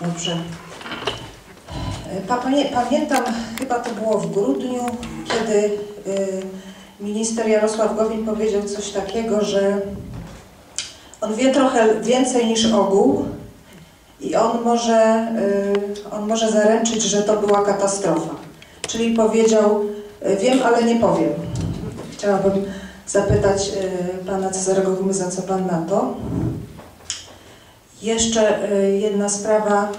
Dobrze. Pamię- Pamiętam, chyba to było w grudniu, kiedy y, minister Jarosław Gowin powiedział coś takiego, że on wie trochę więcej niż ogół i on może, y, on może zaręczyć, że to była katastrofa. Czyli powiedział, y, wiem, ale nie powiem. Chciałabym zapytać pana Cezarego Gumyza, co pan na to. Jeszcze y, jedna sprawa,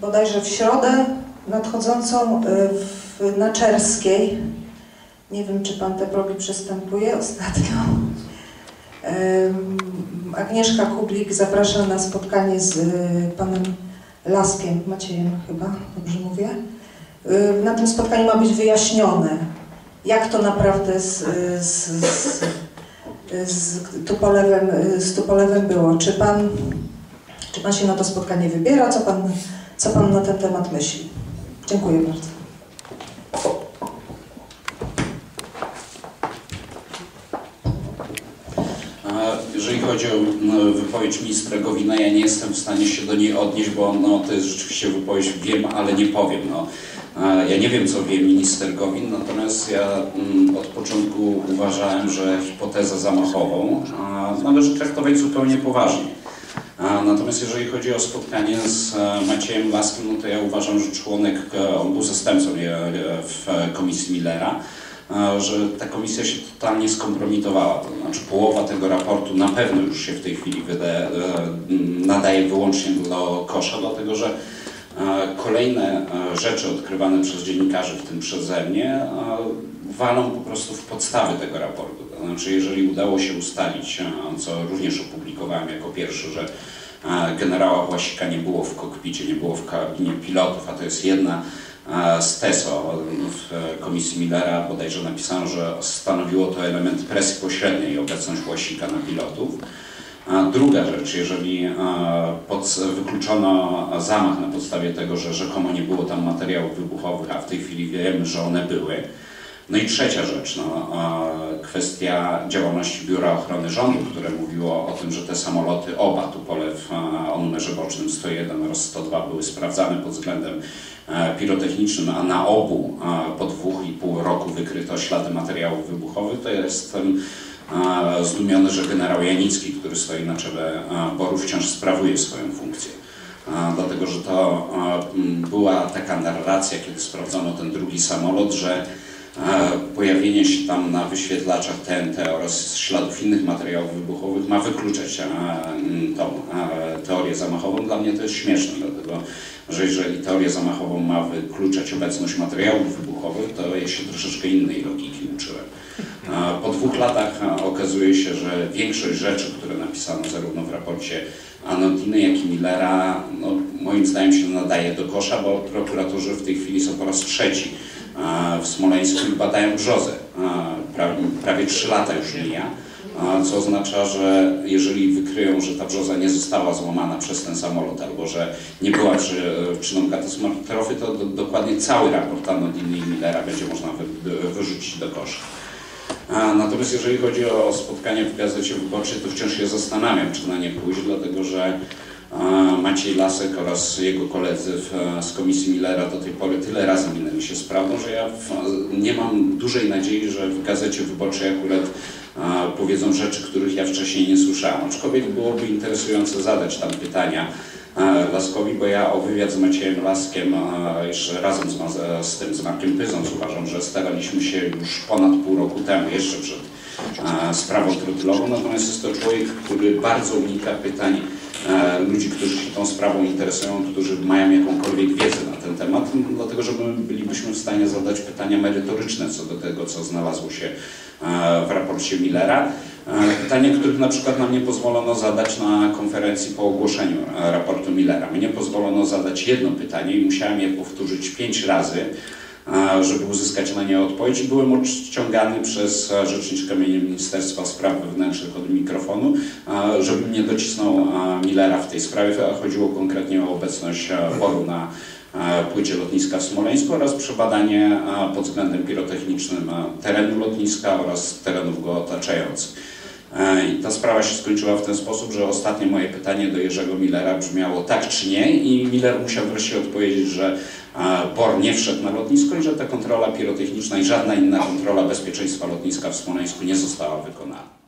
bodajże w środę nadchodzącą y, w, na Czerskiej. Nie wiem, czy pan te progi przystępuje ostatnio. Agnieszka Kublik zaprasza na spotkanie z y, panem Laskiem, Maciejem chyba, dobrze mówię. Na tym spotkaniu ma być wyjaśnione, jak to naprawdę z, z, z, z, z Tupolewem było. Czy pan, czy pan się na to spotkanie wybiera? Co pan, co pan na ten temat myśli? Dziękuję bardzo. Jeżeli chodzi o wypowiedź ministra Gowina, ja nie jestem w stanie się do niej odnieść, bo no, to jest rzeczywiście wypowiedź wiem, ale nie powiem. No. Ja nie wiem, co wie minister Gowin, natomiast ja mm, od początku uważałem, że hipotezę zamachową należy traktować zupełnie poważnie. Natomiast jeżeli chodzi o spotkanie z e, Maciejem Laskiem, no to ja uważam, że członek, e, on był zastępcą e, w komisji Millera, że ta komisja się totalnie skompromitowała. To znaczy połowa tego raportu na pewno już się w tej chwili wydaje, nadaje wyłącznie do kosza, dlatego że kolejne e, rzeczy odkrywane przez dziennikarzy, w tym przeze mnie, e, walą po prostu w podstawy tego raportu. To znaczy, jeżeli udało się ustalić, e, co również opublikowałem jako pierwszy, że e, generała Własika nie było w kokpicie, nie było w kabinie pilotów, a to jest jedna e, z TESO w e, komisji Millera, bodajże napisano, że stanowiło to element presji pośredniej obecność Własika na pilotów. Druga rzecz, jeżeli e, wykluczono zamach na podstawie tego, że rzekomo nie było tam materiałów wybuchowych, a w tej chwili wiemy, że one były. No i trzecia rzecz, no, kwestia działalności Biura Ochrony Rządu, które mówiło o tym, że te samoloty, oba Tupolew e, o numerze bocznym 101 oraz 102 były sprawdzane pod względem e, pirotechnicznym, a na obu po dwóch i pół roku wykryto ślady materiałów wybuchowych, to jestem zdumiony, że generał Janicki, który stoi na czele BOR-u, wciąż sprawuje swoją funkcję. Dlatego, że to była taka narracja, kiedy sprawdzono ten drugi samolot, że pojawienie się tam na wyświetlaczach TNT oraz śladów innych materiałów wybuchowych ma wykluczać tą teorię zamachową. Dla mnie to jest śmieszne, dlatego że jeżeli teorię zamachową ma wykluczać obecność materiałów wybuchowych, to ja się troszeczkę innej logiki uczyłem. Po dwóch latach okazuje się, że większość rzeczy, które napisano zarówno w raporcie Anodiny, jak i Millera, no, moim zdaniem się nadaje do kosza, bo prokuratorzy w tej chwili są po raz trzeci w Smoleńsku i badają brzozę. Prawie, prawie trzy lata już mija, co oznacza, że jeżeli wykryją, że ta brzoza nie została złamana przez ten samolot albo że nie była przy, przyczyną katastrofy, to do, dokładnie cały raport Anodiny i Millera będzie można wy, wyrzucić do kosza. Natomiast jeżeli chodzi o spotkanie w Gazecie Wyborczej, to wciąż się zastanawiam, czy na nie pójść, dlatego że Maciej Lasek oraz jego koledzy z Komisji Millera do tej pory tyle razy minęli się z prawdą, że ja nie mam dużej nadziei, że w Gazecie Wyborczej akurat powiedzą rzeczy, których ja wcześniej nie słyszałem. Aczkolwiek byłoby interesujące zadać tam pytania Laskowi, bo ja o wywiad z Maciejem Laskiem e, jeszcze razem z, z tym, z Markiem Pyząc uważam, że staraliśmy się już ponad pół roku temu, jeszcze przed e, sprawą trotylową, natomiast jest to człowiek, który bardzo unika pytań e, ludzi, którzy się tą sprawą interesują, którzy mają jakąkolwiek wiedzę na ten temat, dlatego że my bylibyśmy w stanie zadać pytania merytoryczne co do tego, co znalazło się e, w raporcie Millera. E, Pytania, których na przykład nam nie pozwolono zadać na konferencji po ogłoszeniu e, raportu Millera. Mnie pozwolono zadać jedno pytanie i musiałem je powtórzyć pięć razy, żeby uzyskać na nie odpowiedź. Byłem odciągany przez rzeczniczkę Ministerstwa Spraw Wewnętrznych od mikrofonu, żeby mnie docisnął Millera w tej sprawie. Chodziło konkretnie o obecność boru na płycie lotniska w Smoleńsku oraz przebadanie pod względem pirotechnicznym terenu lotniska oraz terenów go otaczających. E, I ta sprawa się skończyła w ten sposób, że ostatnie moje pytanie do Jerzego Millera brzmiało tak czy nie i Miller musiał wreszcie odpowiedzieć, że BOR nie wszedł na lotnisko i że ta kontrola pirotechniczna i żadna inna kontrola bezpieczeństwa lotniska w Smoleńsku nie została wykonana.